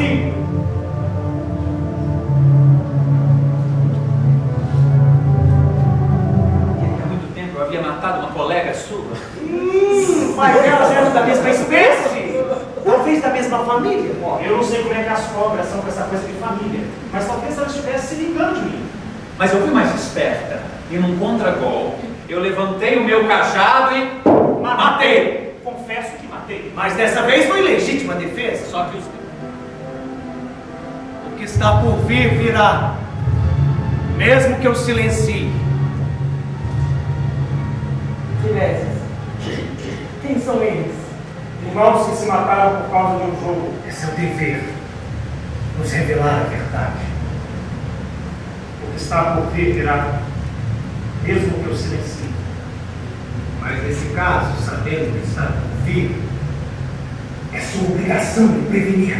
assim. Há muito tempo eu havia matado uma colega sua. Hum, mas elas eram da mesma espécie? Talvez da mesma família? Eu não sei como é que as cobras são com essa coisa de família, mas talvez elas estivessem se ligando de mim. Mas eu fui mais esperta e num contragolpe eu levantei o meu cajado e matei. matei. Confesso que matei. Mas dessa vez foi legítima defesa. Só que os o que está por vir virá. Mesmo que eu silencie. Tiresias, quem são eles? Irmãos que se mataram por causa de um jogo. É seu dever nos revelar a verdade. O que está por vir virá. Mesmo que eu silencie. Mas nesse caso, sabendo que está por vir, é sua obrigação de prevenir.